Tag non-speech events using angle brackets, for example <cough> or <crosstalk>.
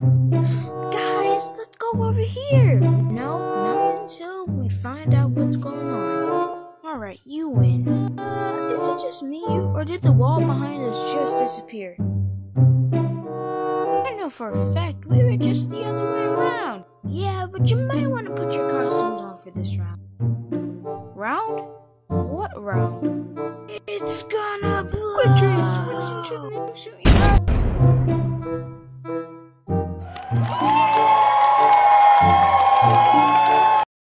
Guys, let's go over here. No, not until we find out what's going on. Alright, you win. Uh, is it just me, or did the wall behind us just disappear? I know for a fact we were just the other way around. Yeah, but you might want to put your costumes on for this round. Round? What round? It's gonna blow! Quick, Trace, what did you? <sighs> 嗯